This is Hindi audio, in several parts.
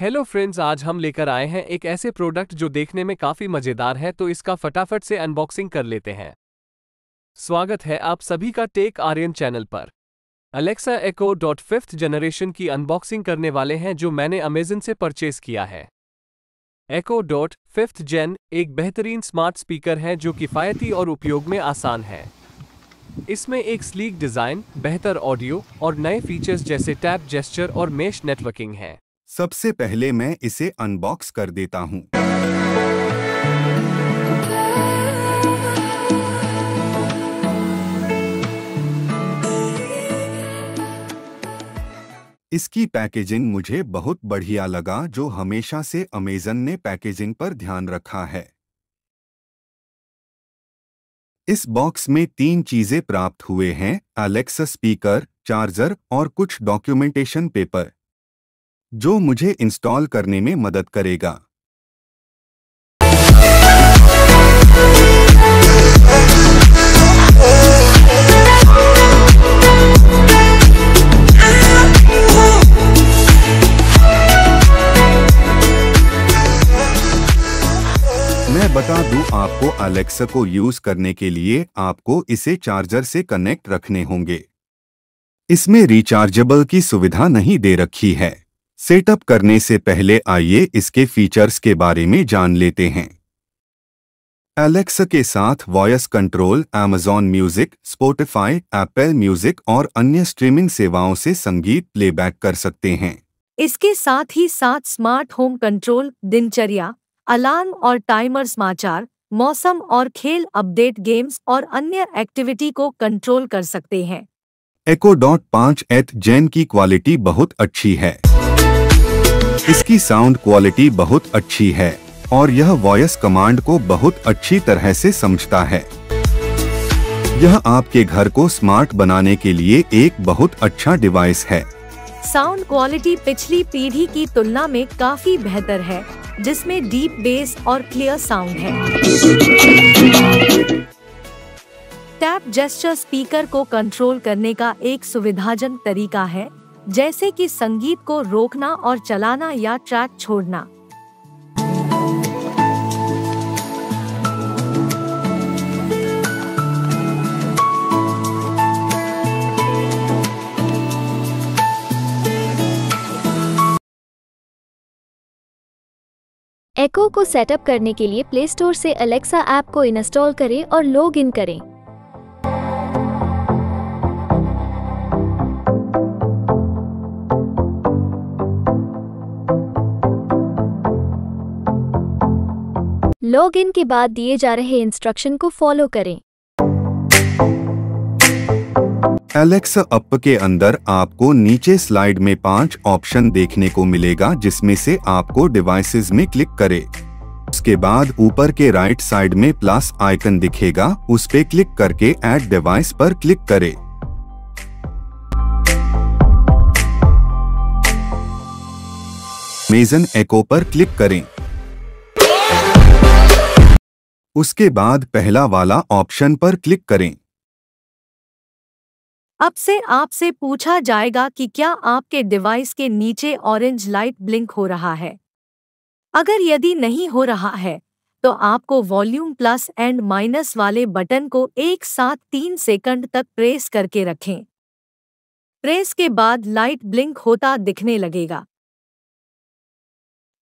हेलो फ्रेंड्स आज हम लेकर आए हैं एक ऐसे प्रोडक्ट जो देखने में काफ़ी मज़ेदार है तो इसका फटाफट से अनबॉक्सिंग कर लेते हैं। स्वागत है आप सभी का टेक आर्यन चैनल पर। Alexa echo dot fifth generation की अनबॉक्सिंग करने वाले हैं जो मैंने अमेजन से परचेज किया है। एको डॉट फिफ्थ जेन एक बेहतरीन स्मार्ट स्पीकर है जो किफ़ायती और उपयोग में आसान है। इसमें एक स्लीक डिज़ाइन बेहतर ऑडियो और नए फीचर्स जैसे टैप जेस्चर और मेश नेटवर्किंग है। सबसे पहले मैं इसे अनबॉक्स कर देता हूँ। इसकी पैकेजिंग मुझे बहुत बढ़िया लगा, जो हमेशा से अमेजन ने पैकेजिंग पर ध्यान रखा है। इस बॉक्स में तीन चीज़ें प्राप्त हुए हैं अलेक्सा स्पीकर चार्जर और कुछ डॉक्यूमेंटेशन पेपर जो मुझे इंस्टॉल करने में मदद करेगा। मैं बता दूँ आपको अलेक्सा को यूज़ करने के लिए आपको इसे चार्जर से कनेक्ट रखने होंगे। इसमें रिचार्जेबल की सुविधा नहीं दे रखी है। सेटअप करने से पहले आइए इसके फीचर्स के बारे में जान लेते हैं। एलेक्सा के साथ voice control Amazon music Spotify Apple music और अन्य स्ट्रीमिंग सेवाओं से संगीत प्लेबैक कर सकते हैं। इसके साथ ही साथ स्मार्ट होम कंट्रोल दिनचर्या अलार्म और टाइमर समाचार मौसम और खेल अपडेट गेम्स और अन्य एक्टिविटी को कंट्रोल कर सकते हैं। एको डॉट पाँच एथ जेन की क्वालिटी बहुत अच्छी है। इसकी साउंड क्वालिटी बहुत अच्छी है और यह वॉयस कमांड को बहुत अच्छी तरह से समझता है। यह आपके घर को स्मार्ट बनाने के लिए एक बहुत अच्छा डिवाइस है। साउंड क्वालिटी पिछली पीढ़ी की तुलना में काफ़ी बेहतर है, जिसमें डीप बेस और क्लियर साउंड है। टैप जेस्चर स्पीकर को कंट्रोल करने का एक सुविधाजनक तरीका है जैसे कि संगीत को रोकना और चलाना या ट्रैक छोड़ना। एको को सेटअप करने के लिए प्ले स्टोर से अलेक्सा ऐप को इंस्टॉल करें और लॉग इन करें। लॉग इन के बाद दिए जा रहे इंस्ट्रक्शन को फॉलो करें। एलेक्सा अप के अंदर आपको नीचे स्लाइड में पाँच ऑप्शन देखने को मिलेगा, जिसमें से आपको डिवाइसेस में क्लिक करें। उसके बाद ऊपर के राइट साइड में प्लस आइकन दिखेगा, उस पर क्लिक करके ऐड डिवाइस पर क्लिक करें। मेजन एको पर क्लिक करें। उसके बाद पहला वाला ऑप्शन पर क्लिक करें। अब से आपसे पूछा जाएगा कि क्या आपके डिवाइस के नीचे ऑरेंज लाइट ब्लिंक हो रहा है। अगर यदि नहीं हो रहा है तो आपको वॉल्यूम प्लस एंड माइनस वाले बटन को एक साथ तीन सेकंड तक प्रेस करके रखें। प्रेस के बाद लाइट ब्लिंक होता दिखने लगेगा।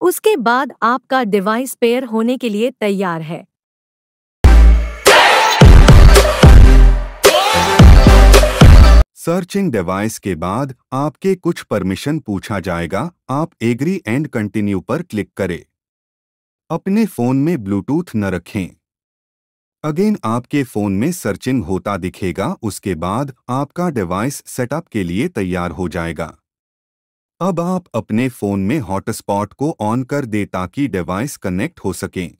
उसके बाद आपका डिवाइस पेयर होने के लिए तैयार है। सर्चिंग डिवाइस के बाद आपके कुछ परमिशन पूछा जाएगा। आप एग्री एंड कंटिन्यू पर क्लिक करें। अपने फ़ोन में ब्लूटूथ न रखें। अगेन आपके फ़ोन में सर्चिंग होता दिखेगा, उसके बाद आपका डिवाइस सेटअप के लिए तैयार हो जाएगा। अब आप अपने फ़ोन में हॉटस्पॉट को ऑन कर दे ताकि डिवाइस कनेक्ट हो सकें।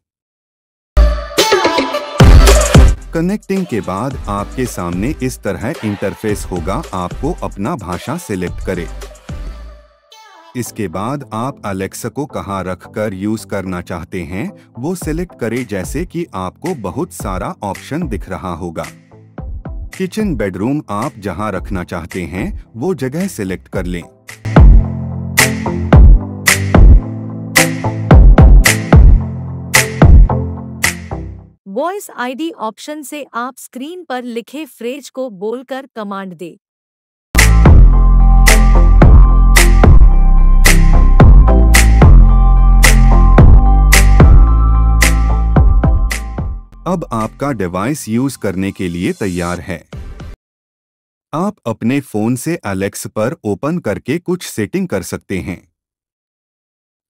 कनेक्टिंग के बाद आपके सामने इस तरह इंटरफेस होगा, आपको अपना भाषा सिलेक्ट करें। इसके बाद आप अलेक्सा को कहाँ रखकर यूज़ करना चाहते हैं, वो सिलेक्ट करें जैसे कि आपको बहुत सारा ऑप्शन दिख रहा होगा। किचन बेडरूम आप जहाँ रखना चाहते हैं, वो जगह सिलेक्ट कर लें। वॉइस आईडी ऑप्शन से आप स्क्रीन पर लिखे फ्रेज को बोलकर कमांड दे। अब आपका डिवाइस यूज़ करने के लिए तैयार है। आप अपने फ़ोन से एलेक्स पर ओपन करके कुछ सेटिंग कर सकते हैं।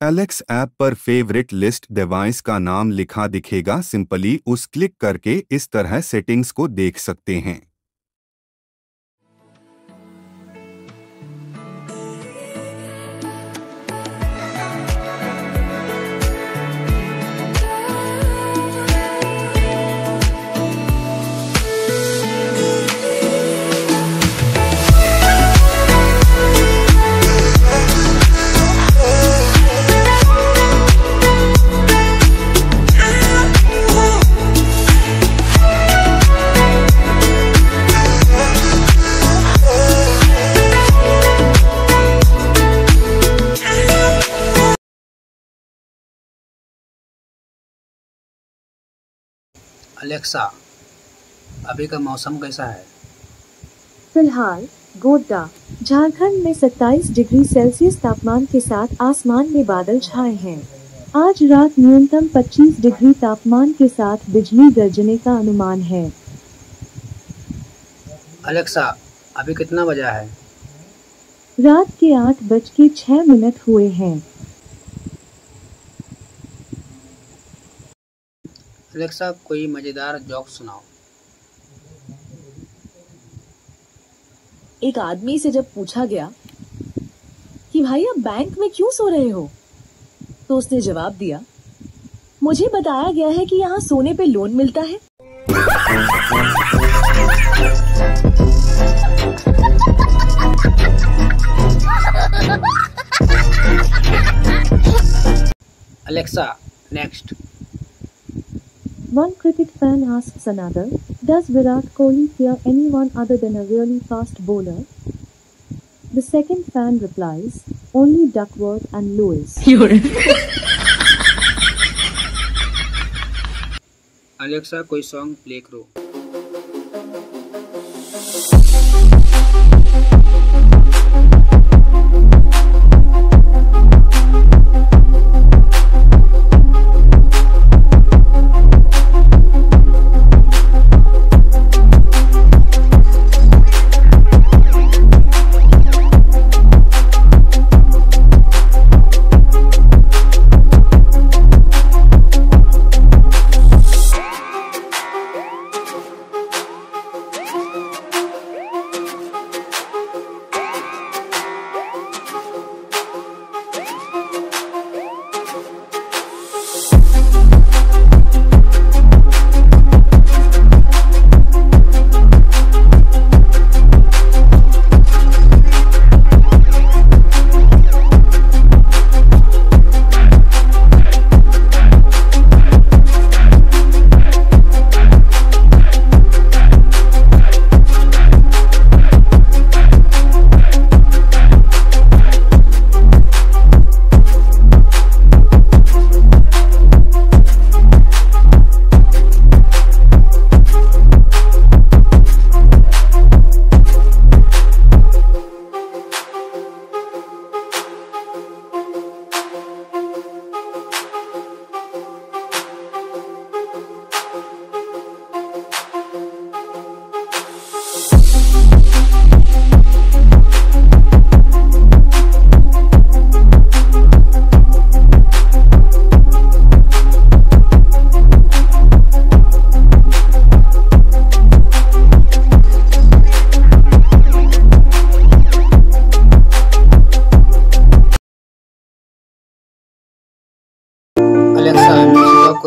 एलेक्स ऐप पर फेवरेट लिस्ट डिवाइस का नाम लिखा दिखेगा। सिंपली उस क्लिक करके इस तरह सेटिंग्स को देख सकते हैं। अलेक्सा अभी का मौसम कैसा है? फ़िलहाल गोड्डा झारखंड में 27 डिग्री सेल्सियस तापमान के साथ आसमान में बादल छाए हैं। आज रात न्यूनतम 25 डिग्री तापमान के साथ बिजली गर्जने का अनुमान है। अलेक्सा अभी कितना बजा है? रात के आठ बज के छह मिनट हुए हैं। अलेक्सा कोई मज़ेदार जोक सुनाओ। एक आदमी से जब पूछा गया कि भाई आप बैंक में क्यों सो रहे हो? तो उसने जवाब दिया मुझे बताया गया है कि यहाँ सोने पे लोन मिलता है। Alexa next. One cricket fan asks another, Does Virat Kohli fear anyone other than a really fast bowler? The second fan replies, Only Duckworth and Lewis. Alexa कोई सॉन्ग प्ले करो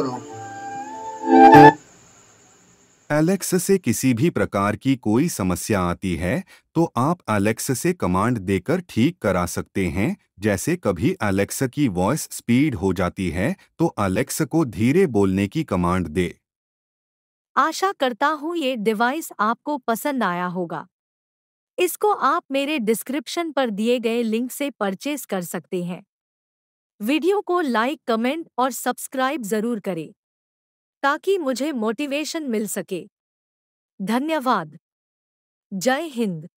करो। एलेक्स से किसी भी प्रकार की कोई समस्या आती है तो आप एलेक्स से कमांड देकर ठीक करा सकते हैं। जैसे कभी एलेक्स की वॉइस स्पीड हो जाती है तो एलेक्स को धीरे बोलने की कमांड दे। आशा करता हूँ ये डिवाइस आपको पसंद आया होगा। इसको आप मेरे डिस्क्रिप्शन पर दिए गए लिंक से परचेज कर सकते हैं। वीडियो को लाइक, कमेंट और सब्सक्राइब ज़रूर करें, ताकि मुझे मोटिवेशन मिल सके। धन्यवाद। जय हिंद।